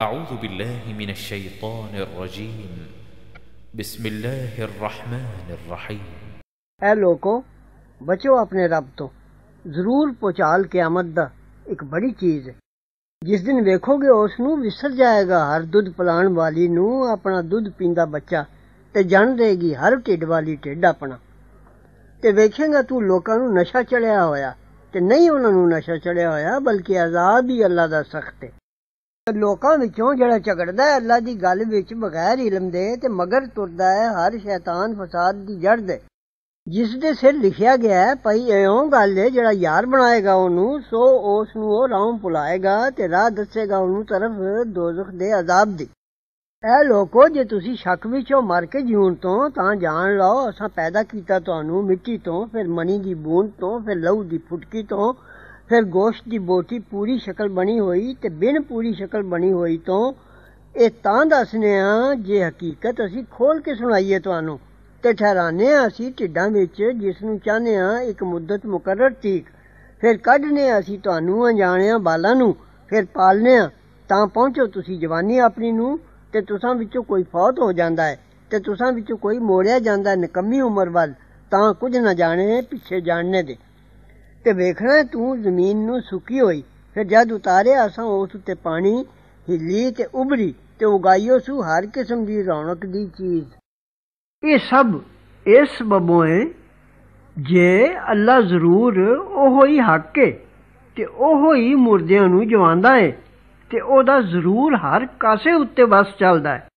أعوذ بالله من الشيطان الرجيم. بسم الله الرحمن الرحيم. اے لوکو بچو اپنے رب تو ضرور پہچال قیامت دا ایک بڑی چیز ہے۔ جس دن ویکھو گے اس نو وسر جائے گا، ہر دودھ پلان والی نو اپنا دودھ پیندا بچہ تے جان دے گی، ہر ٹیڈ والی ٹیڈ اپنا۔ تے ویکھے گا تو لوکاں نو نشہ چڑھیا ہویا۔ تے نہیں انہاں نو نشہ چڑھیا ہویا، بلکہ عذاب ہی اللہ دا سخت ہے۔ ਲੋਕਾਂ ਵਿੱਚੋਂ ਜਿਹੜਾ ਝਗੜਦਾ ਹੈ, ਅੱਲਾ ਦੀ ਗੱਲ ਵਿੱਚ ਬਗੈਰ ਇਲਮ ਦੇ ਤੇ ਮਗਰ ਤੁਰਦਾ ਹੈ, ਹਰ ਸ਼ੈਤਾਨ ਫਸਾਦ ਦੀ ਜੜ ਦੇ। ਜਿਸ ਦੇ ਸਿਰ ਲਿਖਿਆ ਗਿਆ ਹੈ, ਭਈ ਇਉਂ ਗੱਲ ਹੈ, ਜਿਹੜਾ ਯਾਰ ਬਣਾਏਗਾ ਉਹਨੂੰ, ਸੋ ਉਸ ਨੂੰ ਉਹ ਰਾਹ ਭੁਲਾਏਗਾ ਤੇ ਰਾਹ ਦੱਸੇਗਾ ਉਹਨੂੰ ਤਰਫ ਦੋਜ਼ਖ ਦੇ ਅਜ਼ਾਬ ਦੀ। ਐ ਲੋਕੋ, ਜੇ ਤੁਸੀਂ ਸ਼ੱਕ ਵਿੱਚੋਂ ਮਰ ਕੇ ਜਿਉਣ ਤੋਂ ਤਾਂ ਜਾਣ ਲਓ, ਅਸਾਂ ਪੈਦਾ ਕੀਤਾ ਤੁਹਾਨੂੰ ਮਿੱਟੀ ਤੋਂ, ਫਿਰ ਮਣੀ ਦੀ ਬੂੰਦ ਤੋਂ, ਫਿਰ ਲਹੂ ਦੀ ਫੁਟਕੀ ਤੋਂ ਫਿਰ ਗੋਸ਼ਤ ਦੀ ਬੋਟੀ ਪੂਰੀ ਸ਼ਕਲ ਬਣੀ ਹੋਈ ਤੇ ਬਿਨ ਪੂਰੀ ਸ਼ਕਲ ਬਣੀ ਹੋਈ ਤੋਂ ਇਹ ਤਾਂ ਦੱਸਨੇ ਆ ਜੇ ਹਕੀਕਤ ਅਸੀਂ ਖੋਲ ਕੇ ਸੁਣਾਈਏ ਤੁਹਾਨੂੰ ਤੇ ਠਹਿਰਾਨੇ ਆ ਅਸੀਂ ਢਿੱਡਾਂ ਵਿੱਚ, ਜਿਸ ਨੂੰ ਚਾਹਨੇ ਆ ਇੱਕ ਮੁੱਦਤ ਮੁਕਰਰ ਠੀਕ ਫਿਰ ਕੱਢਨੇ ਅਸੀਂ ਤੁਹਾਨੂੰ ਅਣਜਾਣਿਆਂ ਬਾਲਾਂ ਨੂੰ, ਫਿਰ ਪਾਲਨੇ ਆ। ਤਾਂ ਪਹੁੰਚੋ ਤੁਸੀਂ ਜਵਾਨੀ ਆਪਣੀ ਨੂੰ ਤੇ ਤੁਸਾਂ ਵਿੱਚੋਂ ਕੋਈ ਫੌਤ ਹੋ ਜਾਂਦਾ ਹੈ ਤੇ ਤੁਸਾਂ ਵਿੱਚੋਂ ਕੋਈ ਮੋੜਿਆ ਜਾਂਦਾ ਨਿਕੰਮੀ ਉਮਰ ਵੱਲ। ਤਾਂ ਕੁਝ ਨਾ ਜਾਣੇ ਪਿੱਛੇ ਜਾਣਨੇ ਦੇ। ਤੇ ਵੇਖਣਾ ਤੂੰ ਜ਼ਮੀਨ ਨੂੰ ਸੁੱਕੀ ਹੋਈ। ਫਿਰ ਜਦ ਉਤਾਰਿਆ ਅਸਾਂ ਉਸ ਉੱਤੇ ਪਾਣੀ ਹਿੱਲੀ ਤੇ ਉਭਰੀ ਤੇ ਉਗਾਈਓ ਸੂ ਹਰ ਕਿਸਮ ਦੀ ਰੌਣਕ ਦੀ ਚੀਜ਼। ਇਹ ਸਭ ਇਸ ਸਬਬੋਂ ਜੇ ਅੱਲਾ ਜ਼ਰੂਰ ਉਹੋ ਹੀ ਹੱਕ ਏ ਤੇ ਉਹੋ ਹੀ ਮੁਰਦਿਆਂ ਨੂੰ ਜਵਾਂਦਾ ਏ ਤੇ ਉਹਦਾ ਜ਼ਰੂਰ ਹਰ ਕਾਸੇ ਉੱਤੇ ਵਸ ਚੱਲਦਾ ਹੈ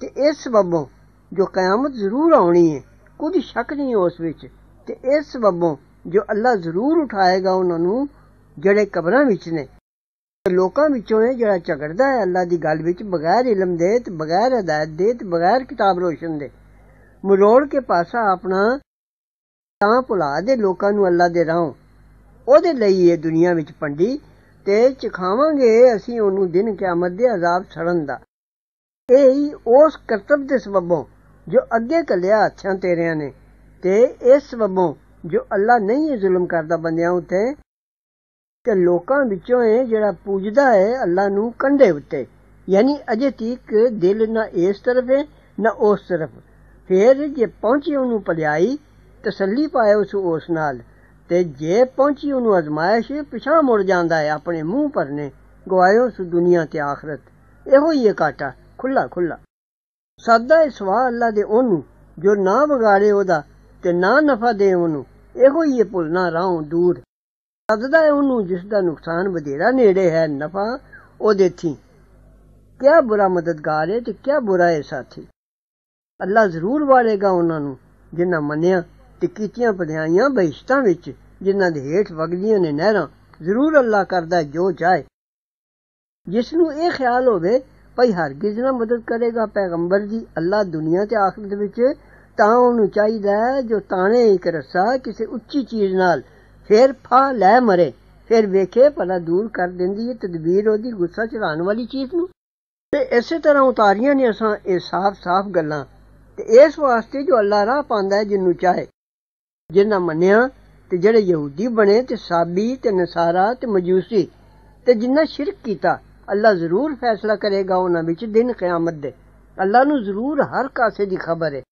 ਤੇ ਇਸ ਸਬਬੋਂ ਜੋ ਕਿਆਮਤ ਜ਼ਰੂਰ ਆਉਣੀ ਹੈ ਕੁਝ ਸ਼ੱਕ ਨਹੀਂ ਉਸ ਵਿੱਚ। ਤੇ ਇਸ ਸਬਬੋਂ ਜੋ ਅੱਲਾ ਜ਼ਰੂਰ ਉਠਾਏਗਾ ਉਹਨਾਂ ਨੂੰ, ਜਿਹੜੇ ਕਬਰਾਂ ਵਿੱਚ ਨੇ। ਲੋਕਾਂ ਵਿੱਚੋਂ ਇਹ ਜਿਹੜਾ ਝਗੜਦਾ ਹੈ, ਅੱਲਾ ਦੀ ਗੱਲ ਵਿੱਚ ਬਗੈਰ ਇਲਮ ਦੇ ਤੇ ਬਗੈਰ ਹਦਾਇਤ ਦੇ ਤੇ ਬਗੈਰ ਕਿਤਾਬ ਰੋਸ਼ਨ ਦੇ। ਮਰੋੜ ਕੇ ਪਾਸਾ ਆਪਣਾ ਤਾਂ ਭੁਲਾ ਦੇ ਲੋਕਾਂ ਨੂੰ ਅੱਲਾ ਦੇ ਰਾਹ। ਉਹਦੇ ਲਈ ਇਹ ਦੁਨੀਆ ਵਿੱਚ ਪੰਡੀ ਤੇ ਚਖਾਵਾਂਗੇ ਅਸੀਂ ਉਹਨੂੰ ਦਿਨ ਕਿਆਮਤ ਦੇ ਅਜ਼ਾਬ ਸੜਨ ਦਾ। ਇਹ ਹੀ ਉਸ ਕਰਤਬ ਦੇ ਸਬਬੋਂ ਜੋ ਅੱਗੇ ਕੱਲਿਆ ਅੱਛਾਂ ਤੇਰਿਆਂ ਨੇ ਤੇ ਇਸ ਸਬਬੋਂ ਜੋ ਅੱਲਾ ਨਹੀਂ ਜ਼ੁਲਮ ਕਰਦਾ ਬੰਦਿਆਂ ਉੱਤੇ, ਤੇ ਲੋਕਾਂ ਵਿੱਚੋਂ ਹੈ ਜਿਹੜਾ ਪੂਜਦਾ ਹੈ, ਅੱਲਾ ਨੂੰ ਕੰਢੇ ਉੱਤੇ। ਯਾਨੀ ਅਜੇ ਤੀਕ ਦਿਲ ਨਾ ਇਸ ਤਰਫ ਹੈ, ਨਾ ਉਸ ਤਰਫ। ਫੇਰ ਜੇ ਪਹੁੰਚੀ ਉਹਨੂੰ ਪਲਿਆਈ ਤਸੱਲੀ ਪਾਏ ਉਸ ਉਸ ਨਾਲ, ਤੇ ਜੇ ਪਹੁੰਚੀ ਉਹਨੂੰ ਅਜ਼ਮਾਇਸ਼ ਪਿਛਾ ਮੁੜ ਜਾਂਦਾ ਹੈ ਆਪਣੇ ਮੂੰਹ ਪਰਨੇ ਗਵਾਇਓ ਸੁ ਦੁਨੀਆ ਤੇ ਆਖਰਤ। ਇਹੋ ਹੀ ਹੈ ਕਾਟਾ ਖੁੱਲਾ ਖੁੱਲਾ ਸਦਾ ਸਵਾ ਅੱਲਾ ਦੇ ਉਹਨੂੰ, ਜੋ ਨਾ ਵਿਗਾੜੇ ਉਹਦਾ, ਤੇ ਨਾ ਨਫਾ ਦੇ ਉਹਨੂੰ। ਇਹੋ ਹੀ ਭੁੱਲਣਾ ਰਾਹੋਂ ਦੂਰ। ਸਦਦਾ ਹੈ ਉਹਨੂੰ ਜਿਸ ਦਾ ਨੁਕਸਾਨ ਵਧੇਰਾ ਨੇੜੇ ਹੈ, ਨਫਾ ਉਹਦੇ ਥੀ। ਕਿਆ ਬੁਰਾ ਮਦਦਗਾਰ ਹੈ ਤੇ ਕਿਆ ਬੁਰਾ ਹੈ ਸਾਥੀ। ਅੱਲਾ ਜ਼ਰੂਰ ਵਾੜੇਗਾ ਉਹਨਾਂ ਨੂੰ, ਜਿਨ੍ਹਾਂ ਮੰਨਿਆ ਤੇ ਕੀਤੀਆਂ ਪਧਿਆਈਆਂ ਬਹਿਸ਼ਤਾਂ ਵਿੱਚ, ਜਿਨ੍ਹਾਂ ਦੇ ਹੇਠ ਵਗਦੀਆਂ ਨੇ ਨਹਿਰਾਂ। ਜ਼ਰੂਰ ਅੱਲਾ ਕਰਦਾ ਜੋ ਚਾਹੇ। ਜਿਸ ਨੂੰ ਇਹ ਖਿਆਲ ਹੋਵੇ, ਭਈ ਹਰਗਿਜ਼ ਨਾ ਮਦਦ ਕਰੇਗਾ ਪੈਗੰਬਰ ਦੀ ਅੱਲਾ ਦੁਨੀਆ ਤੇ ਆਖਰਤ ਵਿੱਚ ਤਾਂ ਉਹਨੂੰ ਚਾਹੀਦਾ ਹੈ ਜੋ ਤਾਣੇ ਇੱਕ ਰੱਸਾ ਕਿਸੇ ਉੱਚੀ ਚੀਜ਼ ਨਾਲ ਫਿਰ ਫਾ ਲੈ ਮਰੇ ਫਿਰ ਵੇਖੇ ਭਲਾ ਦੂਰ ਕਰ ਦਿੰਦੀ ਹੈ ਤਦਬੀਰ ਉਹਦੀ ਗੁੱਸਾ ਚੜਾਉਣ ਵਾਲੀ ਚੀਜ਼ ਨੂੰ ਤੇ ਇਸੇ ਤਰ੍ਹਾਂ ਉਤਾਰੀਆਂ ਨੇ ਅਸਾਂ ਇਹ ਸਾਫ਼-ਸਾਫ਼ ਗੱਲਾਂ ਤੇ ਇਸ ਵਾਸਤੇ ਜੋ ਅੱਲਾ ਰਾਹ ਪਾਉਂਦਾ ਹੈ ਜਿੰਨੂੰ ਚਾਹੇ ਜਿਨ੍ਹਾਂ ਮੰਨਿਆ ਤੇ ਜਿਹੜੇ ਯਹੂਦੀ ਬਣੇ ਤੇ ਸਾਬੀ ਤੇ ਨਸਾਰਾ ਤੇ ਮਜੂਸੀ ਤੇ ਜਿਨ੍ਹਾਂ ਸ਼ਿਰਕ ਕੀਤਾ ਅੱਲਾ ਜ਼ਰੂਰ ਫੈਸਲਾ ਕਰੇਗਾ ਉਹਨਾਂ ਵਿੱਚ ਦਿਨ ਕਿਆਮਤ ਦੇ ਅੱਲਾ ਨੂੰ ਜ਼ਰੂਰ ਹਰ ਕਾਸੇ ਦੀ ਖਬਰ ਹੈ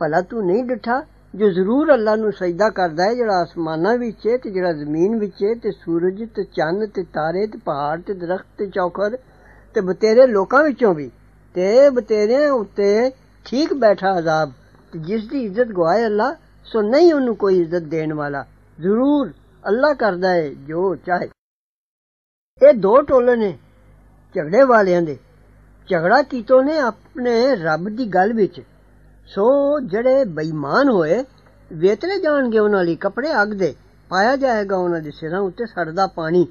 ਭਲਾ ਤੂੰ ਨਹੀਂ ਡਿਠਾ? ਜੋ ਜ਼ਰੂਰ ਅੱਲਾ ਨੂੰ ਸਜਦਾ ਕਰਦਾ ਹੈ, ਜਿਹੜਾ ਆਸਮਾਨਾਂ ਵਿੱਚ ਹੈ ਤੇ ਜਿਹੜਾ ਜ਼ਮੀਨ ਵਿੱਚ ਹੈ, ਤੇ ਸੂਰਜ ਤੇ ਚੰਨ ਤੇ ਤਾਰੇ ਤੇ ਪਹਾੜ ਤੇ ਦਰਖਤ ਤੇ ਚੌਖਰ ਤੇ ਬਤੇਰੇ ਲੋਕਾਂ ਵਿੱਚੋਂ ਵੀ। ਤੇ ਬਤੇਰਿਆਂ ਉੱਤੇ ਠੀਕ ਬੈਠਾ ਅਜ਼ਾਬ ਤੇ ਜਿਸ ਦੀ ਇੱਜ਼ਤ ਗਵਾਏ ਅੱਲਾ, ਸੋ ਨਹੀਂ ਉਹਨੂੰ ਕੋਈ ਇੱਜ਼ਤ ਦੇਣ ਵਾਲਾ। ਜ਼ਰੂਰ ਅੱਲਾ ਕਰਦਾ ਹੈ, ਜੋ ਚਾਹੇ। ਇਹ ਦੋ ਟੋਲੇ ਨੇ ਝਗੜੇ ਵਾਲਿਆਂ ਦੇ। ਝਗੜਾ ਕੀਤੋ ਨੇ ਆਪਣੇ ਰੱਬ ਦੀ ਗੱਲ ਵਿੱਚ। ਸੋ ਜਿਹੜੇ ਬੇਈਮਾਨ ਹੋਏ ਵੇਤਰੇ ਜਾਣਗੇ ਉਹਨਾਂ ਲਈ ਕੱਪੜੇ ਅੱਗ ਦੇ, ਪਾਇਆ ਜਾਏਗਾ ਉਹਨਾਂ ਦੇ ਸਿਰਾਂ ਉੱਤੇ ਸੜਦਾ ਪਾਣੀ।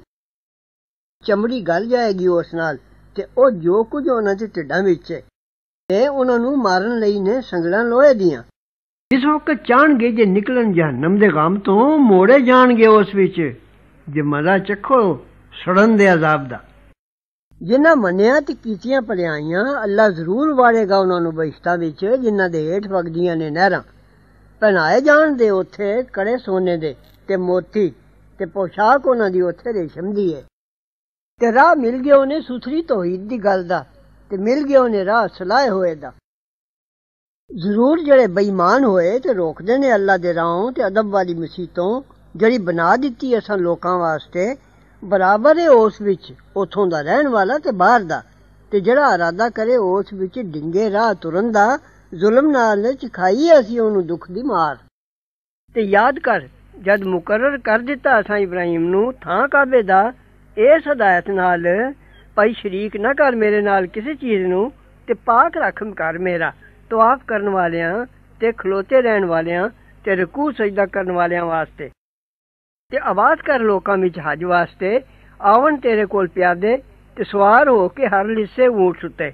ਚਮੜੀ ਗਲ ਜਾਏਗੀ ਉਸ ਨਾਲ ਤੇ ਉਹ ਜੋ ਕੁਝ ਉਹਨਾਂ ਦੇ ਢਿੱਡਾਂ ਵਿੱਚ ਹੈ, ਤੇ ਉਹਨਾਂ ਨੂੰ ਮਾਰਨ ਲਈ ਨੇ ਸੰਗਲਾਂ ਲੋਹੇ ਦੀਆਂ। ਇਸ ਵਕਤ ਚਾਹਣਗੇ ਜੇ ਨਿਕਲਣ ਜਹਨਮ ਦੇ ਗਮ ਤੋਂ, ਮੋੜੇ ਜਾਣਗੇ ਉਸ ਵਿੱਚ। ਜੇ ਮਜ਼ਾ ਚੱਖੋ ਸੜਨ ਦੇ ਅਜ਼ਾਬ ਦਾ। ਜਿਨ੍ਹਾਂ ਮੰਨਿਆ ਤੇ ਕੀਤੀਆਂ ਭਲਾਈਆਂ, ਅੱਲਾ ਜ਼ਰੂਰ ਵਾੜੇਗਾ ਉਹਨਾਂ ਨੂੰ ਬਹਿਸ਼ਤਾਂ ਵਿੱਚ, ਜਿਨ੍ਹਾਂ ਦੇ ਹੇਠ ਵਗਦੀਆਂ ਨੇ ਨਹਿਰਾਂ। ਪਹਿਨਾਏ ਜਾਣ ਉੱਥੇ ਕੜੇ ਸੋਨੇ ਦੇ ਤੇ ਮੋਤੀ ਤੇ ਪੋਸ਼ਾਕ ਉਹਨਾਂ ਦੀ ਉੱਥੇ ਰੇਸ਼ਮ ਦੀ ਹੈ ਤੇ ਰਾਹ ਮਿਲ ਗਿਆ ਉਹਨੇ ਸੁਥਰੀ ਤੋਹੀਦ ਦੀ ਗੱਲ ਦਾ ਤੇ ਮਿਲ ਗਿਆ ਉਹਨੇ ਰਾਹ ਸਲਾਹ ਹੋਏ ਦਾ। ਜ਼ਰੂਰ ਜਿਹੜੇ ਬੇਈਮਾਨ ਹੋਏ ਤੇ ਰੋਕਦੇ ਨੇ ਅੱਲਾ ਦੇ ਰਾਹੋਂ ਤੇ ਅਦਬ ਵਾਲੀ ਮਸੀਤੋਂ ਜਿਹੜੀ ਬਣਾ ਦਿੱਤੀ ਅਸਾਂ ਲੋਕਾਂ ਵਾਸਤੇ ਬਰਾਬਰ ਹੈ ਉਸ ਵਿੱਚ। ਉਥੋਂ ਦਾ ਰਹਿਣ ਵਾਲਾ ਤੇ ਬਾਹਰ ਦਾ। ਤੇ ਜਿਹੜਾ ਇਰਾਦਾ ਕਰੇ ਉਸ ਵਿੱਚ ਡਿੰਗੇ ਰਾਹ ਤੁਰਨ ਦਾ, ਜ਼ੁਲਮ ਨਾਲ ਚਖਾਈ ਅਸੀਂ ਉਹਨੂੰ ਦੁੱਖ ਦੀ ਮਾਰ। ਤੇ ਯਾਦ ਕਰ, ਜਦ ਮੁਕਰਰ ਕਰ ਦਿੱਤਾ ਅਸਾਂ ਇਬਰਾਹੀਮ ਨੂੰ, ਥਾਂ ਕਾਬੇ ਦਾ ਇਸ ਹਦਾਇਤ ਨਾਲ, ਭਾਈ ਸ਼ਰੀਕ ਨਾ ਕਰ ਮੇਰੇ ਨਾਲ ਕਿਸੇ ਚੀਜ਼ ਨੂੰ, ਤੇ ਪਾਕ ਰੱਖ ਕਰ ਮੇਰਾ। ਤਵਾਫ ਕਰਨ ਵਾਲਿਆਂ ਤੇ ਖਲੋਤੇ ਰਹਿਣ ਵਾਲਿਆਂ ਤੇ ਰਕੂ ਸਜਦਾ ਕਰਨ ਵਾਲਿਆਂ ਵਾਸਤੇ। ਤੇ ਆਵਾਜ਼ ਕਰ ਲੋਕਾਂ ਵਿੱਚ ਹਜ ਵਾਸਤੇ, ਆਵਣ ਤੇਰੇ ਕੋਲ ਪਿਆਦੇ ਤੇ ਸਵਾਰ ਹੋ ਕੇ ਹਰ ਲਿੱਸੇ ਊਂਟ ਸੁੱਤੇ।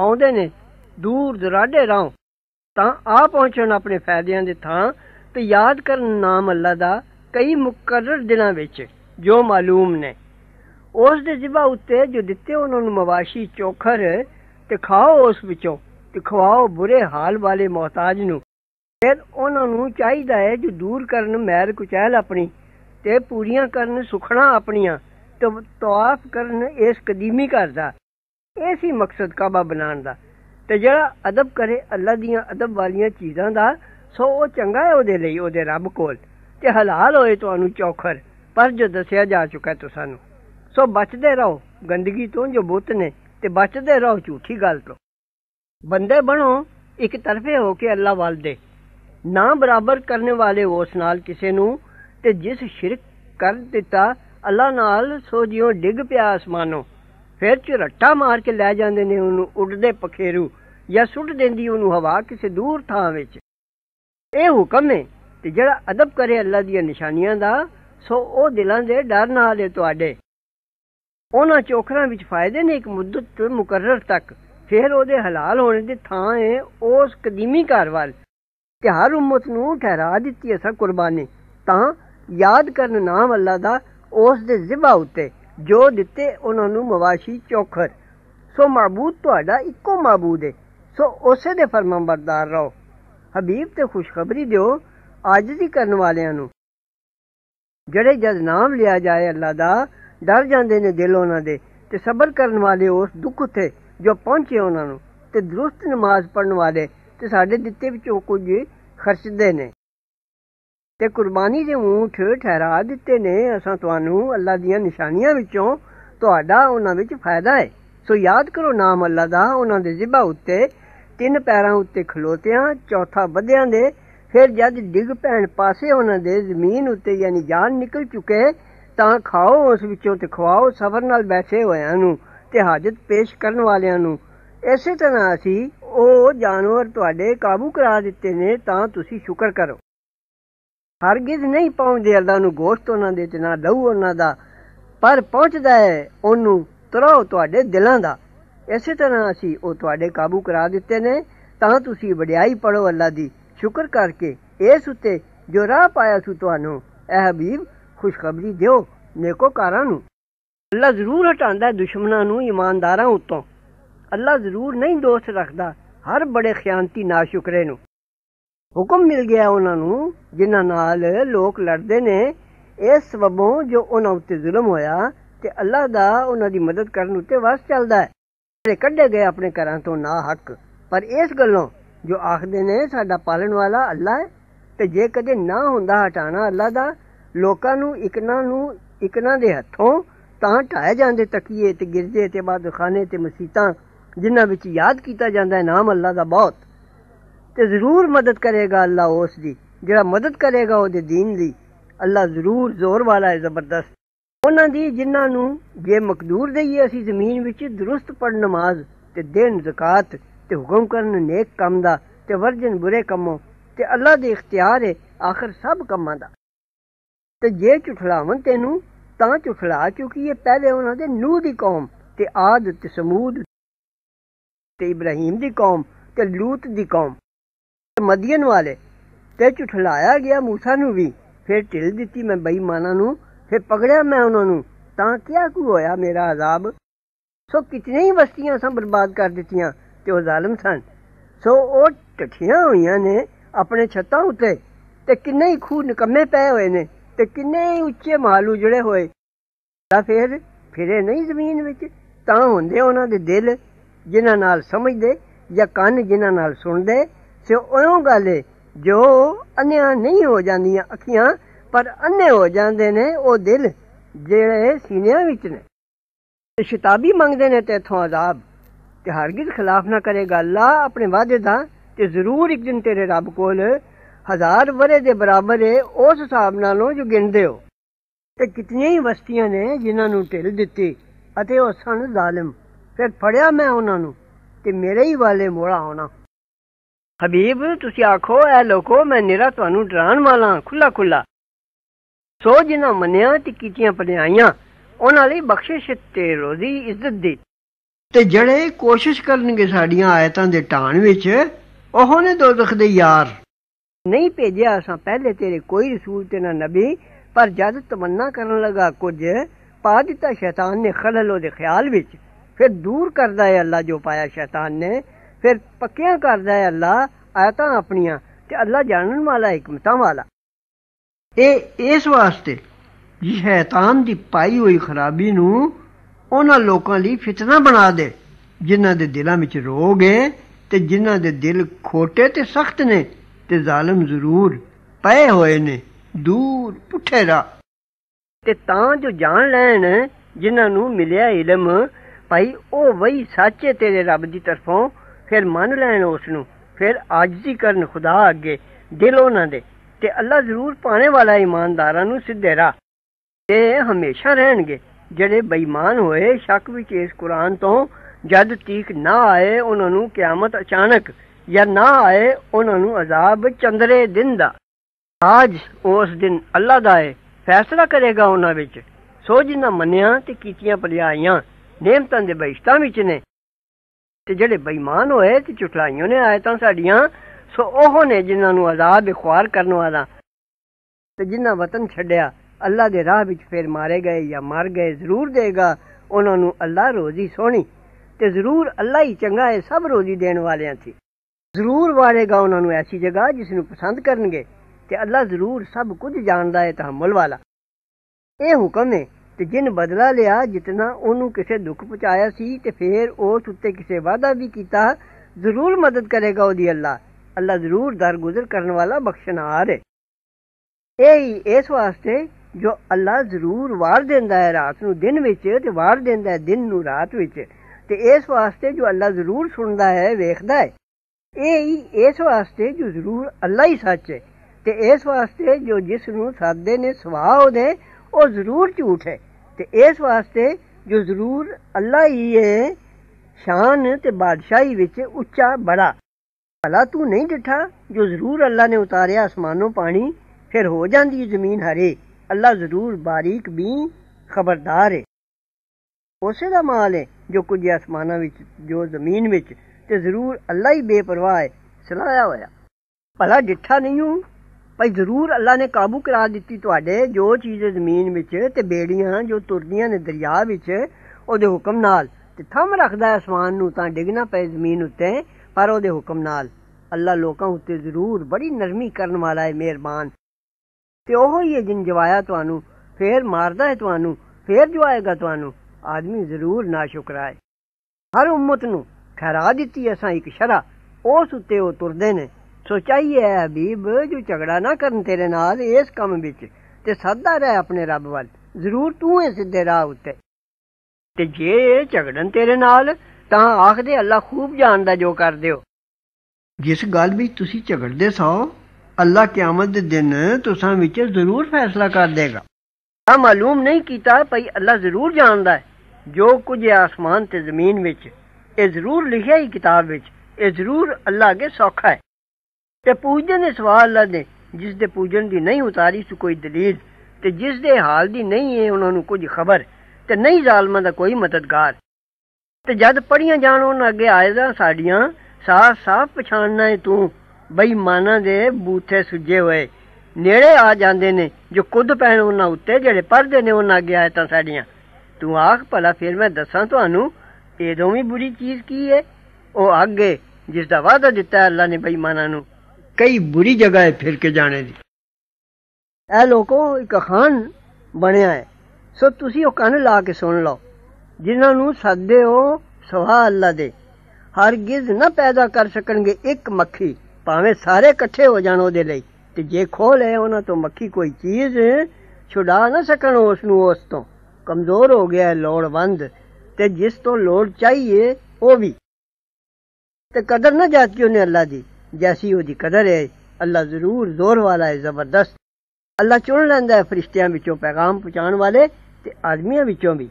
ਆਉਂਦੇ ਨੇ, ਦੂਰ ਦਰਾਡੇ ਰਾਹ, ਤਾਂ ਆ ਪਹੁੰਚਣ ਆਪਣੇ ਫਾਇਦਿਆਂ ਦੇ ਥਾਂ ਤੇ ਯਾਦ ਕਰਨ ਨਾਮ ਅੱਲਾ ਦਾ ਕਈ ਮੁਕਰਰ ਦਿਨਾਂ ਵਿੱਚ, ਜੋ ਮਾਲੂਮ ਨੇ। ਉਸ ਦੇ ਜ਼ਿਬਾ ਉੱਤੇ ਜੋ ਦਿੱਤੇ ਉਹਨਾਂ ਨੂੰ ਮਵਾਸ਼ੀ ਚੋਖਰ, ਤੇ ਖਾਓ ਉਸ ਵਿੱਚੋਂ, ਤੇ ਖਵਾਓ ਬੁਰੇ ਹਾਲ ਵਾਲੇ ਮਹਤਾਜ ਨੂੰ। ਫਿਰ ਉਹਨਾਂ ਨੂੰ ਚਾਹੀਦਾ ਹੈ ਜੋ ਦੂਰ ਕਰਨ ਮੈਰ ਕੁਚੈਲ ਆਪਣੀ ਤੇ ਪੂਰੀਆਂ ਕਰਨ, ਸੁਖਣਾ ਆਪਣੀਆਂ ਤਵਾਫ ਕਰਨ ਇਸ ਕਦੀਮੀ ਘਰ ਦਾ। ਇਹ ਸੀ ਮਕਸਦ ਕਾਬਾ ਬਣਾਉਣ ਦਾ। ਤੇ ਜਿਹੜਾ ਅਦਬ ਕਰੇ ਅੱਲਾ ਦੀਆਂ ਅਦਬ ਵਾਲੀਆਂ ਚੀਜ਼ਾਂ ਦਾ, ਸੋ ਉਹ ਚੰਗਾ ਹੈ ਉਹਦੇ ਲਈ, ਉਹਦੇ ਰੱਬ ਕੋਲ। ਤੇ ਹਲਾਲ ਹੋਏ ਤੁਹਾਨੂੰ ਚੌਖਰ, ਪਰ ਜੋ ਦੱਸਿਆ ਜਾ ਚੁੱਕਾ ਤੁਹਾਨੂੰ ਸੋ ਬਚਦੇ ਰਹੋ, ਗੰਦਗੀ ਤੋਂ ਜੋ ਬੁੱਤ ਨੇ, ਤੇ ਬਚਦੇ ਰਹੋ ਝੂਠੀ ਗੱਲ ਤੋਂ। ਬੰਦੇ ਬਣੋ, ਇੱਕ ਤਰਫੇ ਹੋ ਕੇ ਅੱਲਾ ਵੱਲ ਦੇ। ਨਾ ਬਰਾਬਰ ਕਰਨ ਵਾਲੇ ਉਸ ਨਾਲ ਕਿਸੇ ਨੂੰ ਤੇ ਜਿਸ ਸ਼ਿਰਕ ਕਰ ਦਿੱਤਾ, ਅੱਲਾ ਨਾਲ ਸੋ ਜਿਉ ਡਿੱਗ ਪਿਆ ਅਸਮਾਨੋਂ। ਫਿਰ ਝਰਟਾ ਮਾਰ ਕੇ ਲੈ ਜਾਂਦੇ ਨੇ ਉਹਨੂੰ, ਉੱਡਦੇ ਪਖੇਰੂ ਜਾਂ ਸੁੱਟ ਦਿੰਦੀ ਉਹਨੂੰ ਹਵਾ ਕਿਸੇ ਦੂਰ ਥਾਂ ਵਿੱਚ। ਇਹ ਹੁਕਮ ਹੈ ਤੇ ਜਿਹੜਾ ਅਦਬ ਕਰੇ ਅੱਲਾ ਦੀਆਂ ਨਿਸ਼ਾਨੀਆਂ ਦਾ, ਸੋ ਉਹ ਦਿਲਾਂ ਦੇ ਡਰ ਨਾਲ ਹੈ ਤੁਹਾਡੇ। ਉਹਨਾਂ ਚੋਖਰਾਂ ਵਿੱਚ ਫਾਇਦੇ ਨੇ ਇੱਕ ਮੁੱਦਤ ਮੁਕਰਰ ਤੱਕ। ਫਿਰ ਉਹਦੇ ਹਲਾਲ ਹੋਣੇ ਦੀ ਥਾਂ ਹੈ ਉਸ ਕਦੀਮੀ ਘਰ ਵੱਲ। ਕਿ ਹਰ ਉਮਤ ਨੂੰ ਠਹਿਰਾ ਦਿੱਤੀ ਅਸਾਂ ਕੁਰਬਾਨੀ। ਤਾਂ ਯਾਦ ਕਰਨ ਨਾਮ ਅੱਲਾ ਦਾ, ਉਸ ਦੇ ਜ਼ਿਬਾ ਉੱਤੇ, ਜੋ ਦਿੱਤੇ ਉਹਨਾਂ ਨੂੰ ਮਵਾਸ਼ੀ ਚੋਖਰ। ਸੋ ਮਾਬੂਦ ਤੁਹਾਡਾ ਇੱਕੋ ਮਾਬੂਦ ਹੈ ਸੋ ਉਸੇ ਦੇ ਫਰਮਾਨਬਰਦਾਰ ਰਹੋ। ਹਬੀਬ ਤੇ ਖੁਸ਼ਖਬਰੀ ਦਿਓ ਆਜਜ਼ੀ ਕਰਨ ਵਾਲਿਆਂ ਨੂੰ। ਜਿਹੜੇ ਜਦ ਨਾਮ ਲਿਆ ਜਾਏ ਅੱਲਾ ਦਾ, ਡਰ ਜਾਂਦੇ ਨੇ ਦਿਲ ਉਹਨਾਂ ਦੇ ਤੇ ਸਬਰ ਕਰਨ ਵਾਲੇ ਉਸ ਦੁੱਖ ਤੇ ਜੋ ਪਹੁੰਚੇ ਉਹਨਾਂ ਨੂੰ ਤੇ ਦਰੁਸਤ ਨਮਾਜ਼ ਪੜਨ ਵਾਲੇ ਤੇ ਸਾਡੇ ਦਿੱਤੇ ਵਿੱਚੋਂ ਕੁਝ ਖਰਚਦੇ ਨੇ। ਤੇ ਕੁਰਬਾਨੀ ਦੇ ਊਂਠ ਠਹਿਰਾ ਦਿੱਤੇ ਨੇ। ਅਸਾਂ ਤੁਹਾਨੂੰ ਅੱਲਾ ਦੀਆਂ ਨਿਸ਼ਾਨੀਆਂ ਵਿੱਚੋਂ ਤੁਹਾਡਾ ਉਹਨਾਂ ਵਿੱਚ ਫਾਇਦਾ ਹੈ। ਸੋ ਯਾਦ ਕਰੋ ਨਾਮ ਅੱਲਾ ਦਾ, ਉਹਨਾਂ ਦੇ ਜ਼ਿਬਾ ਉੱਤੇ ਤਿੰਨ ਪੈਰਾਂ ਉੱਤੇ ਖਲੋਤਿਆਂ, ਚੌਥਾ ਵਧਿਆਂ ਦੇ, ਫਿਰ ਜਦ ਡਿੱਗ ਪੈਣ ਪਾਸੇ ਉਹਨਾਂ ਦੇ ਜ਼ਮੀਨ ਉੱਤੇ ਯਾਨੀ ਜਾਨ ਨਿਕਲ ਚੁੱਕੇ, ਤਾਂ ਖਾਓ ਉਸ ਵਿੱਚੋਂ ਤੇ ਖਵਾਓ ਸਬਰ ਨਾਲ ਬੈਠੇ ਹੋਇਆਂ ਨੂੰ ਤੇ ਹਾਜਤ ਪੇਸ਼ ਕਰਨ ਵਾਲਿਆਂ ਨੂੰ। ਇਸੇ ਤਰ੍ਹਾਂ ਅਸੀਂ ਉਹ ਜਾਨਵਰ ਤੁਹਾਡੇ ਕਾਬੂ ਕਰਾ ਦਿੱਤੇ ਨੇ, ਤਾਂ ਤੁਸੀਂ ਸ਼ੁਕਰ ਕਰੋ। ਹਰਗਿਜ਼ ਨਹੀਂ ਪਹੁੰਚਦੇ, ਅੱਲਾ ਨੂੰ ਗੋਸ਼ਤ ਉਹਨਾਂ ਦੇ ਤੇ ਨਾ ਲਹੂ ਉਹਨਾਂ ਦਾ। ਪਰ ਪਹੁੰਚਦਾ ਹੈ, ਉਹਨੂੰ ਤਰੋ ਤੁਹਾਡੇ ਦਿਲਾਂ ਦਾ। ਇਸੇ ਤਰ੍ਹਾਂ ਅਸੀਂ ਉਹ ਤੁਹਾਡੇ ਕਾਬੂ ਕਰਾ ਦਿੱਤੇ ਨੇ, ਤਾਂ ਤੁਸੀਂ ਵਡਿਆਈ ਪੜੋ ਅੱਲਾ ਦੀ। ਸ਼ੁਕਰ ਕਰਕੇ ਇਸ ਉੱਤੇ ਜੋ ਰਾਹ ਪਾਇਆ ਸੀ ਤੁਹਾਨੂੰ, ਇਹ ਹਬੀਬ ਖੁਸ਼ਖਬਰੀ ਦਿਓ ਨੇਕੋਕਾਰਾਂ ਨੂੰ। ਅੱਲਾ ਜ਼ਰੂਰ ਹਟਾਉਂਦਾ ਦੁਸ਼ਮਣਾਂ ਨੂੰ ਇਮਾਨਦਾਰਾਂ ਉਤੋਂ। ਅੱਲਾ ਜ਼ਰੂਰ ਨਹੀਂ ਦੋਸਤ ਰੱਖਦਾ ਹਰ ਬੜੇ ਖਿਆਨਤੀ ਨਾਸ਼ੁਕਰੇ ਨੂੰ। ਹੁਕਮ ਮਿਲ ਗਿਆ ਉਹਨਾਂ ਨੂੰ, ਜਿਨ੍ਹਾਂ ਨਾਲ ਲੋਕ ਲੜਦੇ ਨੇ ਇਸ ਸਬਬੋਂ ਜੋ ਉਹਨਾਂ ਉੱਤੇ ਜ਼ੁਲਮ ਹੋਇਆ ਤੇ ਅੱਲਾ ਦਾ ਉਹਨਾਂ ਦੀ ਮਦਦ ਕਰਨ ਉੱਤੇ ਵਸ ਚੱਲਦਾ ਹੈ। ਜਿਹੜੇ ਕੱਢੇ ਗਏ ਆਪਣੇ ਘਰਾਂ ਤੋਂ ਨਾ ਹੱਕ। ਪਰ ਇਸ ਗੱਲੋਂ ਜੋ ਆਖਦੇ ਨੇ, ਸਾਡਾ ਪਾਲਣ ਵਾਲਾ ਅੱਲਾ ਹੈ। ਤੇ ਜੇ ਕਦੇ ਨਾ ਹੁੰਦਾ ਹਟਾਣਾ ਅੱਲਾ ਦਾ, ਲੋਕਾਂ ਨੂੰ ਇਕਨਾ ਨੂੰ ਇਕਨਾ ਦੇ ਹੱਥੋਂ ਤਾਂ ਢਾਏ ਜਾਂਦੇ ਤਕੀਏ ਤੇ ਗਿਰਜੇ ਤੇ ਬਾਦਖਾਨੇ ਤੇ ਮਸੀਤਾਂ, ਜਿਨ੍ਹਾਂ ਵਿੱਚ ਯਾਦ ਕੀਤਾ ਜਾਂਦਾ ਹੈ, ਨਾਮ ਅੱਲਾ ਦਾ ਬਹੁਤ। ਤੇ ਜ਼ਰੂਰ ਮਦਦ ਕਰੇਗਾ ਅੱਲਾ ਉਸ ਦੀ ਜਿਹੜਾ ਮਦਦ ਕਰੇਗਾ ਉਹਦੇ دین ਦੀ ਅੱਲਾ ਜ਼ਰੂਰ ਜ਼ੋਰ ਵਾਲਾ ਹੈ ਜ਼ਬਰਦਸਤ ਉਹਨਾਂ ਦੀ ਜਿਨ੍ਹਾਂ ਨੂੰ ਜੇ ਮਕਦੂਰ ਦਈਏ ਅਸੀਂ ਜ਼ਮੀਨ ਵਿੱਚ ਦਰੁਸਤ ਪੜ ਨਮਾਜ਼ ਤੇ ਦੇਣ ਜ਼ਕਾਤ ਤੇ ਹੁਕਮ ਕਰਨ ਨੇਕ ਕੰਮ ਦਾ ਤੇ ਵਰਜਨ ਬੁਰੇ ਕੰਮੋਂ ਤੇ ਅੱਲਾ ਦੇ ਇਖਤਿਆਰ ਹੈ ਆਖਰ ਸਭ ਕੰਮਾਂ ਦਾ ਤੇ ਜੇ ਝੁਠਲਾਵਨ ਤੈਨੂੰ ਤਾਂ ਝੁਠਲਾ ਚੁੱਕੀ ਹੈ ਪਹਿਲੇ ਉਹਨਾਂ ਦੇ ਨੂਹ ਦੀ ਕੌਮ ਤੇ ਆਦ ਤੇ ਸਮੂਦ ਤੇ ਇਬਰਾਹੀਮ ਦੀ ਕੌਮ ਤੇ ਲੂਤ ਦੀ ਕੌਮ ਮਦੀਨ ਵਾਲੇ ਤੇ ਝੁਠਲਾਇਆ ਗਿਆ موسی ਨੂੰ ਵੀ ਫਿਰ ਢਿੱਲ ਦਿੱਤੀ ਮੈਂ ਬੇਈਮਾਨਾਂ ਨੂੰ ਫਿਰ ਪਕੜਿਆ ਮੈਂ ਉਹਨਾਂ ਨੂੰ ਤਾਂ ਕਿਆ ਕੁ ਹੋਇਆ ਮੇਰਾ ਅਜ਼ਾਬ ਸੋ ਕਿਤਨੀ ਬਸਤੀਆਂ ਸਭ ਬਰਬਾਦ ਕਰ ਦਿੱਤੀਆਂ ਤੇ ਉਹ ਜ਼ਾਲਮ ਸਨ ਸੋ ਉਹ ਟਠੀਆਂ ਹੋਈਆਂ ਨੇ ਆਪਣੇ ਛੱਤਾਂ ਉੱਤੇ ਤੇ ਕਿੰਨੇ ਹੀ ਖੂਹ ਨਿਕੰਮੇ ਪਏ ਹੋਏ ਨੇ ਤੇ ਕਿੰਨੇ ਹੀ ਉੱਚੇ ਮਾਲੂ ਜੜੇ ਹੋਏ ਤਾਂ ਫਿਰ ਫਿਰੇ ਨਹੀਂ ਜ਼ਮੀਨ ਵਿੱਚ ਤਾਂ ਹੁੰਦੇ ਉਹਨਾਂ ਦੇ ਦਿਲ ਜਿਨ੍ਹਾਂ ਨਾਲ ਸਮਝਦੇ ਜਾਂ ਕੰਨ ਜਿਨ੍ਹਾਂ ਨਾਲ ਸੁਣਦੇ ਸੇ ਉਹ ਗੱਲ ਏ, ਜੋ ਅੰਨਿਆਂ ਨਹੀਂ ਹੋ ਜਾਂਦੀਆਂ ਅੱਖੀਆਂ, ਪਰ ਅੰਨੇ ਹੋ ਜਾਂਦੇ ਨੇ ਉਹ ਦਿਲ, ਜਿਹੜੇ ਸੀਨਿਆਂ ਵਿੱਚ ਨੇ। ਤੇ ਸ਼ਿਤਾਬੀ ਮੰਗਦੇ ਨੇ ਤੇ ਇਥੋਂ ਆਜ਼ਾਬ ਤੇ ਹਰਗਿਜ਼ ਖਿਲਾਫ ਨਾ ਕਰੇਗਾ ਅੱਲਾ ਆਪਣੇ ਵਾਅਦੇ ਦਾ, ਤੇ ਜ਼ਰੂਰ ਇੱਕ ਦਿਨ ਤੇਰੇ ਰੱਬ ਕੋਲ ਹਜ਼ਾਰ ਵਰੇ ਦੇ ਬਰਾਬਰ ਏ, ਉਸ ਹਿਸਾਬ ਨਾਲੋਂ ਜੋ ਗਿਣਦੇ ਹੋ। ਤੇ ਕਿਤਨੀਆਂ ਹੀ ਵਸਤੀਆਂ ਨੇ ਜਿਨ੍ਹਾਂ ਨੂੰ ਢਿੱਲ ਦਿੱਤੀ, ਅਤੇ ਉਹ ਸਨ ਜ਼ਾਲਿਮ। ਫਿਰ ਫੜਿਆ ਮੈਂ ਉਹਨਾਂ ਨੂੰ, ਤੇ ਮੇਰੇ ਹੀ ਵਾਲੇ ਮੋੜਾ ਹੋਣਾ। ਹਬੀਬ, ਤੁਸੀਂ ਆਖੋ ਐ ਲੋਕੋ, ਮੈਂ ਨਿਰਾ ਤੁਹਾਨੂੰ ਡਰਾਉਣ ਵਾਲਾ ਖੁੱਲਾ ਖੁੱਲਾ ਸੋ ਜਿਨ੍ਹਾਂ ਮੰਨਿਆ ਤੇ ਕੀਤੀਆਂ ਪੜਾਈਆਂ ਉਹਨਾਂ ਲਈ ਬਖਸ਼ਿਸ਼ ਤੇ ਰੋਜ਼ੀ ਇੱਜ਼ਤ ਦੀ। ਤੇ ਜਿਹੜੇ ਕੋਸ਼ਿਸ਼ ਕਰਨਗੇ ਸਾਡੀਆਂ ਆਇਤਾਂ ਦੇ ਢਾਣ ਵਿੱਚ, ਉਹ ਨੇ ਦੋਜ਼ਖ ਦੇ ਯਾਰ। ਨਹੀਂ ਭੇਜਿਆ ਅਸਾਂ ਪਹਿਲੇ ਤੇਰੇ ਕੋਈ ਰਸੂਲ ਤੇ ਨਾ ਨਬੀ, ਪਰ ਜਦ ਤਮੰਨਾ ਕਰਨ ਲਗਾ ਕੁਝ, ਪਾ ਦਿੱਤਾ ਸ਼ੈਤਾਨ ਨੇ ਖਲਲ ਉਹਦੇ ਖਿਆਲ ਵਿੱਚ। ਫਿਰ ਦੂਰ ਕਰਦਾ ਹੈ ਅੱਲਾ ਜੋ ਪਾਇਆ ਸ਼ੈਤਾਨ ਨੇ ਫਿਰ ਪੱਕਿਆਂ ਕਰਦਾ ਹੈ ਅੱਲਾ, ਆਇਤਾਂ ਆਪਣੀਆਂ, ਤੇ ਅੱਲਾ ਜਾਣਨ ਵਾਲਾ, ਹਕਮਤਾਂ ਵਾਲਾ। ਇਹ, ਇਸ ਵਾਸਤੇ ਸ਼ੈਤਾਨ ਦੀ ਪਾਈ ਹੋਈ ਖਰਾਬੀ ਨੂੰ ਉਹਨਾਂ ਲੋਕਾਂ ਲਈ ਫਿਤਨਾ ਬਣਾ ਦੇ, ਜਿਨ੍ਹਾਂ ਦੇ ਦਿਲਾਂ ਵਿੱਚ ਰੋਗ ਹੈ ਤੇ ਜਿਨ੍ਹਾਂ ਦੇ ਦਿਲ ਖੋਟੇ ਤੇ ਸਖਤ ਨੇ ਤੇ ਜ਼ਾਲਮ ਜ਼ਰੂਰ ਪਏ ਹੋਏ ਨੇ, ਦੂਰ ਪੁੱਠੇ ਰਾ ਤੇ ਤਾਂ ਜੋ ਜਾਣ ਲੈਣ ਜਿਨ੍ਹਾਂ ਨੂੰ ਮਿਲਿਆ ਇਲਮ, ਭਾਈ ਉਹ ਵਹੀ ਸੱਚੇ ਤੇਰੇ ਰੱਬ ਦੀ ਤਰਫੋਂ ਫਿਰ ਮੰਨ ਲੈਣ ਉਸ ਨੂੰ ਫਿਰ ਆਜਜ਼ੀ ਕਰਨ ਖੁਦਾ ਅੱਗੇ, ਦਿਲ ਉਹਨਾਂ ਦੇ, ਤੇ ਅੱਲਾ ਜ਼ਰੂਰ ਪਾਣੇ ਵਾਲਾ ਇਮਾਨਦਾਰਾਂ ਨੂੰ ਸਿੱਧੇ ਰਾਹ। ਤੇ ਹਮੇਸ਼ਾ ਰਹਿਣਗੇ, ਜਿਹੜੇ ਬੇਈਮਾਨ ਹੋਏ, ਸ਼ੱਕ ਵਿੱਚ ਇਸ ਕੁਰਾਨ ਤੋਂ ਜਦ ਤੀਕ ਨਾ ਆਏ, ਉਹਨਾਂ ਨੂੰ ਕਿਆਮਤ ਅਚਾਨਕ, ਜਾਂ ਨਾ ਆਏ, ਉਹਨਾਂ ਨੂੰ ਅਜ਼ਾਬ ਚੰਦਰੇ ਦਿਨ ਦਾ। ਆਜ ਉਸ ਦਿਨ ਅੱਲਾ ਦਾ ਹੈ ਫੈਸਲਾ ਕਰੇਗਾ ਉਹਨਾਂ ਵਿੱਚ। ਸੋ ਜਿਨ੍ਹਾਂ ਮੰਨਿਆ ਤੇ ਕੀਤੀਆਂ ਭਲਾਈਆਂ ਨੇਮਤਾਂ ਦੇ ਬਹਿਸ਼ਤਾਂ ਵਿੱਚ ਨੇ ਤੇ ਜਿਹੜੇ ਬੇਈਮਾਨ ਹੋਏ ਤੇ ਝੁਠਲਾਈਆਂ ਨੇ ਆਇਤਾਂ ਸਾਡੀਆਂ ਸੋ ਉਹ ਨੇ ਜਿਨ੍ਹਾਂ ਨੂੰ ਅਜ਼ਾਬ ਖੁਆਰ ਕਰਨ ਵਾਲਾ ਤੇ ਜਿਨ੍ਹਾਂ ਵਤਨ ਛੱਡਿਆ ਅੱਲਾ ਦੇ ਰਾਹ ਵਿੱਚ ਫੇਰ ਮਾਰੇ ਗਏ ਜਾਂ ਮਰ ਗਏ ਜ਼ਰੂਰ ਦੇਗਾ ਉਹਨਾਂ ਨੂੰ ਅੱਲਾ ਰੋਜ਼ੀ ਸੋਹਣੀ ਤੇ ਜ਼ਰੂਰ ਅੱਲਾ ਹੀ ਚੰਗਾ ਹੈ ਸਭ ਰੋਜ਼ੀ ਦੇਣ ਵਾਲਿਆਂ ਸੀ ਜ਼ਰੂਰ ਵਾਰੇਗਾ ਉਹਨਾਂ ਨੂੰ ਐਸੀ ਜਗ੍ਹਾ ਜਿਸ ਨੂੰ ਪਸੰਦ ਕਰਨਗੇ ਤੇ ਅੱਲਾ ਜ਼ਰੂਰ ਸਭ ਕੁਝ ਜਾਣਦਾ ਹੈ ਤਹਮਲ ਵਾਲਾ ਇਹ ਹੁਕਮ ਹੈ ਤੇ ਜਿਨ ਬਦਲਾ ਲਿਆ, ਜਿਤਨਾ ਉਹਨੂੰ ਕਿਸੇ ਦੁੱਖ ਪਹੁੰਚਾਇਆ ਸੀ ਤੇ ਫੇਰ ਉਸ ਉੱਤੇ ਕਿਸੇ ਵਾਅਦਾ ਵੀ ਕੀਤਾ, ਜ਼ਰੂਰ ਮਦਦ ਕਰੇਗਾ ਉਹਦੀ ਅੱਲਾ। ਅੱਲਾ ਜ਼ਰੂਰ ਦਰਗੁਜ਼ਰ ਕਰਨ ਵਾਲਾ ਬਖਸ਼ਣਹਾਰ ਹੈ ਇਹ ਇਸ ਵਾਸਤੇ ਜੋ ਅੱਲਾ ਜ਼ਰੂਰ ਵਾਰ ਦਿੰਦਾ ਹੈ ਰਾਤ ਨੂੰ ਦਿਨ ਵਿੱਚ ਤੇ ਵਾਰ ਦਿੰਦਾ ਹੈ ਦਿਨ ਨੂੰ ਰਾਤ ਵਿੱਚ। ਤੇ ਇਸ ਵਾਸਤੇ ਜੋ ਅੱਲਾ ਜ਼ਰੂਰ ਸੁਣਦਾ ਹੈ, ਵੇਖਦਾ ਹੈ। ਇਹ ਹੀ ਇਸ ਵਾਸਤੇ ਜੋ ਜ਼ਰੂਰ ਅੱਲਾ ਹੀ ਸੱਚ ਹੈ ਤੇ ਇਸ ਵਾਸਤੇ ਜੋ ਜਿਸ ਨੂੰ ਸਾਦੇ ਨੇ ਸਵਾਹ ਉਹਦੇ ਉਹ ਜ਼ਰੂਰ ਝੂਠ ਹੈ। ਤੇ ਇਸ ਵਾਸਤੇ ਜੋ ਜ਼ਰੂਰ ਅੱਲਾ ਹੀ ਹੈ, ਸ਼ਾਨ ਤੇ ਬਾਦਸ਼ਾਹੀ ਵਿੱਚ ਉੱਚਾ, ਬੜਾ। ਭਲਾ ਤੂੰ ਨਹੀਂ ਡਿਠਾ ਜੋ ਜ਼ਰੂਰ ਅੱਲਾ ਨੇ ਉਤਾਰਿਆ ਅਸਮਾਨੋਂ ਪਾਣੀ, ਫਿਰ ਹੋ ਜਾਂਦੀ ਜ਼ਮੀਨ ਹਰੇ। ਅੱਲਾ ਜ਼ਰੂਰ ਬਾਰੀਕ ਵੀ ਖਬਰਦਾਰ ਹੈ। ਉਸੇ ਦਾ ਮਾਲ ਹੈ ਜੋ ਕੁਝ ਅਸਮਾਨਾਂ ਵਿੱਚ, ਜੋ ਜ਼ਮੀਨ ਵਿੱਚ, ਤੇ ਜ਼ਰੂਰ ਅੱਲਾ ਹੀ ਬੇਪਰਵਾਹ ਹੈ ਸਲਾਇਆ ਹੋਇਆ। ਭਲਾ ਡਿੱਠਾ ਨਹੀਂ ਹੂੰ? ਭਾਈ ਜ਼ਰੂਰ ਅੱਲਾ ਨੇ ਕਾਬੂ ਕਰਾ ਦਿੱਤੀ ਤੁਹਾਡੇ ਜੋ ਚੀਜ਼ ਜ਼ਮੀਨ ਵਿੱਚ ਤੇ ਬੇੜੀਆਂ ਜੋ ਤੁਰਦੀਆਂ ਨੇ ਦਰਿਆ ਵਿੱਚ ਉਹਦੇ ਹੁਕਮ ਨਾਲ ਤੇ ਥੰਮ ਰੱਖਦਾ ਅਸਮਾਨ ਨੂੰ ਤਾਂ ਡਿੱਗਣਾ ਪਏ ਜ਼ਮੀਨ ਉੱਤੇ ਪਰ ਉਹਦੇ ਹੁਕਮ ਨਾਲ ਅੱਲਾ ਲੋਕਾਂ ਉੱਤੇ ਜ਼ਰੂਰ ਬੜੀ ਨਰਮੀ ਕਰਨ ਵਾਲਾ ਹੈ ਮਿਹਰਬਾਨ ਤੇ ਉਹ ਹੀ ਹੈ ਜਿਨ ਜਵਾਇਆ ਤੁਹਾਨੂੰ ਫੇਰ ਮਾਰਦਾ ਹੈ ਤੁਹਾਨੂੰ ਫੇਰ ਜਵਾਏਗਾ ਤੁਹਾਨੂੰ ਆਦਮੀ ਜ਼ਰੂਰ ਨਾ ਸ਼ੁਕਰਾਏ ਹਰ ਉਮਤ ਨੂੰ ਖੈਰਾ ਦਿੱਤੀ ਅਸਾਂ ਇੱਕ ਸ਼ਰਾ ਉਸ ਉੱਤੇ ਉਹ ਤੁਰਦੇ ਨੇ ਸੋ ਚਾਹੀਏ ਹਬੀਬ ਜੋ ਝਗੜਾ ਨਾ ਕਰਨ ਤੇਰੇ ਨਾਲ ਇਸ ਕੰਮ ਵਿੱਚ ਤੇ ਸੱਦਾ ਰਹਿ ਆਪਣੇ ਰੱਬ ਵੱਲ। ਜ਼ਰੂਰ ਤੂੰ ਹੈ ਸਿੱਧੇ ਰਾਹ ਉੱਤੇ। ਤੇ ਜੇ ਝਗੜਨ ਤੇਰੇ ਨਾਲ, ਤਾਂ ਆਖਦੇ ਅੱਲਾ ਖੂਬ ਜਾਣਦਾ ਜੋ ਕਰਦੇ ਹੋ ਜਿਸ ਗੱਲ ਵਿੱਚ ਤੁਸੀਂ ਝਗੜਦੇ ਸੋ, ਅੱਲਾ ਕਿਆਮਤ ਦੇ ਦਿਨ ਤੁਸਾਂ ਵਿੱਚ ਜ਼ਰੂਰ ਫੈਸਲਾ ਕਰ ਦੇਗਾ। ਆ ਮਾਲੂਮ ਨਹੀਂ ਕੀਤਾ ਭਈ ਅੱਲਾ ਜ਼ਰੂਰ ਜਾਣਦਾ ਹੈ। ਜੋ ਕੁਝ ਆਸਮਾਨ ਤੇ ਜ਼ਮੀਨ ਵਿੱਚ, ਇਹ ਜ਼ਰੂਰ ਲਿਖਿਆ ਹੀ ਕਿਤਾਬ ਵਿੱਚ, ਇਹ ਜ਼ਰੂਰ ਅੱਲਾ ਅਗੇ ਸੌਖਾ ਹੈ। ਤੇ ਪੂਜਦੇ ਨੇ ਸਵਾਲ ਅੱਲਾ ਦੇ, ਜਿਸ ਦੇ ਪੂਜਣ ਦੀ ਨਹੀਂ ਉਤਾਰੀ ਸੀ ਕੋਈ ਦਲੀਲ, ਤੇ ਜਿਸ ਦੇ ਹਾਲ ਦੀ ਨਹੀਂ ਹੈ ਉਹਨਾਂ ਨੂੰ ਕੁਝ ਖਬਰ, ਤੇ ਨਹੀਂ ਜ਼ਾਲਮਾਂ ਦਾ ਕੋਈ ਮਦਦਗਾਰ। ਤੇ ਜਦ ਪੜੀਆਂ ਜਾਣ ਉਹਨਾਂ ਅੱਗੇ ਆਇਦਾ ਸਾਡੀਆਂ ਸਾਫ਼ ਸਾਫ਼ ਪਛਾਣਨਾ ਹੈ ਤੂੰ, ਬੇਈਮਾਨਾਂ ਦੇ ਬੂਥੇ ਸੁੱਜੇ ਹੋਏ। ਨੇੜੇ ਆ ਜਾਂਦੇ ਨੇ, ਜੋ ਕੁੱਦ ਪੈਣ ਉਹਨਾਂ ਉੱਤੇ, ਜਿਹੜੇ ਪਰਦੇ ਨੇ ਉਹਨਾਂ ਅੱਗੇ ਆਇਤਾਂ ਸਾਡੀਆਂ। ਤੂੰ ਆਖ, ਭਲਾ ਫਿਰ ਮੈਂ ਦੱਸਾਂ ਤੁਹਾਨੂੰ, ਇਹ ਦੋਵੇਂ ਬੁਰੀ ਚੀਜ਼ ਕੀ ਹੈ ਉਹ ਅੱਗੇ ਜਿਸ ਦਾ ਵਾਅਦਾ ਦਿੱਤਾ ਅੱਲਾ ਨੇ ਬੇਈਮਾਨਾਂ ਨੂੰ। ਕਈ ਬੁਰੀ ਜਗ੍ਹਾ ਹੈ ਫਿਰ ਕੇ ਜਾਣੇ ਦੀ। ਇਹ ਲੋਕੋ ਇੱਕ ਖਾਨ ਬਣਿਆ ਹੈ। ਸੋ ਤੁਸੀਂ ਉਹ ਕੰਨ ਲਾ ਕੇ ਸੁਣ ਲਓ। ਜਿਨ੍ਹਾਂ ਨੂੰ ਸੱਦੇ ਹੋ ਸੁਹਾ ਅੱਲਾ ਦੇ। ਹਰਗਿਜ਼ ਨਾ ਪੈਦਾ ਕਰ ਸਕਣਗੇ ਇੱਕ ਮੱਖੀ, ਭਾਵੇਂ ਸਾਰੇ ਇਕੱਠੇ ਹੋ ਜਾਣ ਉਹਦੇ ਲਈ। ਤੇ ਜੇ ਖੋ ਲਏ ਉਹਨਾਂ ਤੋਂ ਮੱਖੀ ਕੋਈ ਚੀਜ਼, ਛੁਡਾ ਨਾ ਸਕਣ ਉਸ ਨੂੰ ਉਸ ਤੋਂ। ਕਮਜ਼ੋਰ ਹੋ ਗਿਆ ਲੋੜਵੰਦ, ਤੇ ਜਿਸ ਤੋਂ ਲੋੜ ਚਾਹੀਏ ਉਹ ਵੀ। ਤੇ ਕਦਰ ਨਾ ਜਾਤੀ ਉਹਨੇ ਅੱਲਾ ਦੀ। ਜੈਸੀ ਉਹਦੀ ਕਦਰ ਹੈ ਅੱਲਾ ਜ਼ਰੂਰ ਜ਼ੋਰ ਵਾਲਾ ਹੈ, ਜ਼ਬਰਦਸਤ। ਅੱਲਾ ਚੁਣ ਲੈਂਦਾ ਹੈ ਫਰਿਸ਼ਤਿਆਂ ਵਿੱਚੋਂ ਪੈਗਾਮ ਪਹੁੰਚਾਉਣ ਵਾਲੇ ਤੇ ਆਦਮੀਆਂ ਵਿੱਚੋਂ ਵੀ।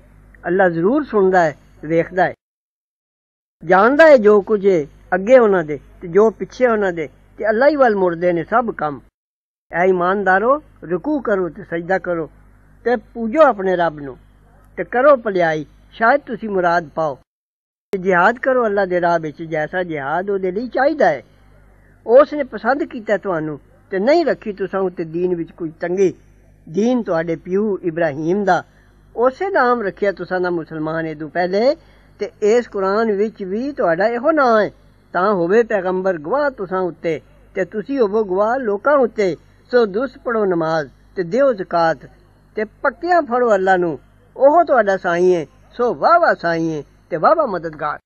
ਅੱਲਾ ਜ਼ਰੂਰ ਸੁਣਦਾ ਹੈ, ਵੇਖਦਾ ਹੈ। ਜਾਣਦਾ ਹੈ ਜੋ ਕੁਝ ਹੈ, ਅੱਗੇ ਉਹਨਾਂ ਦੇ ਤੇ ਜੋ ਪਿੱਛੇ ਉਹਨਾਂ ਦੇ ਤੇ ਅੱਲਾ ਹੀ ਵੱਲ ਮੁੜਦੇ ਨੇ ਸਭ ਕੰਮ। ਐ ਇਮਾਨਦਾਰੋ, ਰੁਕੂ ਕਰੋ ਤੇ ਸਜਦਾ ਕਰੋ ਤੇ ਪੂਜੋ ਆਪਣੇ ਰੱਬ ਨੂੰ ਤੇ ਕਰੋ ਭਲਾਈ, ਸ਼ਾਇਦ ਤੁਸੀਂ ਮੁਰਾਦ ਪਾਓ। ਤੇ ਜਿਹਾਦ ਕਰੋ ਅੱਲਾ ਦੇ ਰਾਹ ਵਿੱਚ, ਜੈਸਾ ਜਿਹਾਦ ਉਹਦੇ ਲਈ ਚਾਹੀਦਾ ਹੈ। ਉਸ ਨੇ ਪਸੰਦ ਕੀਤਾ ਤੁਹਾਨੂੰ ਤੇ ਨਹੀਂ ਰੱਖੀ ਤੁਸੀਂ ਉੱਤੇ دین ਵਿੱਚ ਕੋਈ ਤੰਗੀ دین ਤੁਹਾਡੇ ਪਿਓ ਇਬਰਾਹੀਮ ਦਾ ਉਸੇ ਨਾਮ ਰੱਖਿਆ ਤੁਸੀਂ ਨਾ ਮੁਸਲਮਾਨ ਇਹਦੋਂ ਪਹਿਲੇ ਤੇ ਇਸ ਕੁਰਾਨ ਵਿੱਚ ਵੀ ਤੁਹਾਡਾ ਇਹੋ ਨਾਂ ਹੈ ਤਾਂ ਹੋਵੇ ਪੈਗੰਬਰ ਗਵਾਹ ਤੁਸੀਂ ਉੱਤੇ ਤੇ ਤੁਸੀਂ ਹੋਵੋ ਗਵਾਹ ਲੋਕਾਂ ਉੱਤੇ ਸੋ ਦੁਸ ਪੜੋ ਨਮਾਜ਼ ਤੇ ਦਿਓ ਜ਼ਕਾਤ ਤੇ ਪੱਕਿਆਂ ਫੜੋ ਅੱਲਾ ਨੂੰ ਉਹ ਤੁਹਾਡਾ ਸਾਈਂ ਹੈ ਸੋ ਵਾਹ ਵਾਹ ਸਾਈਂ ਹੈ ਤੇ ਵਾਹ ਵਾਹ ਮਦਦਗਾਰ